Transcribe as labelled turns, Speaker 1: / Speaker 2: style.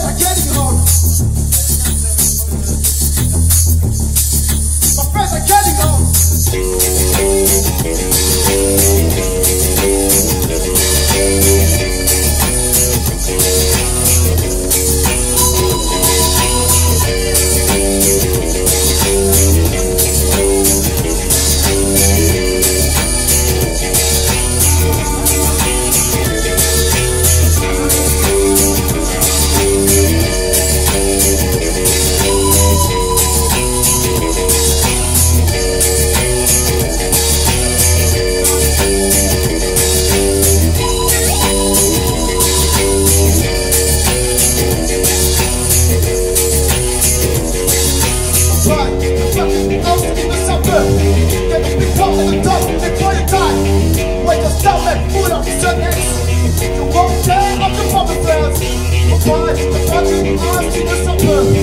Speaker 1: fuerza que Apply the budget, ask to the supper.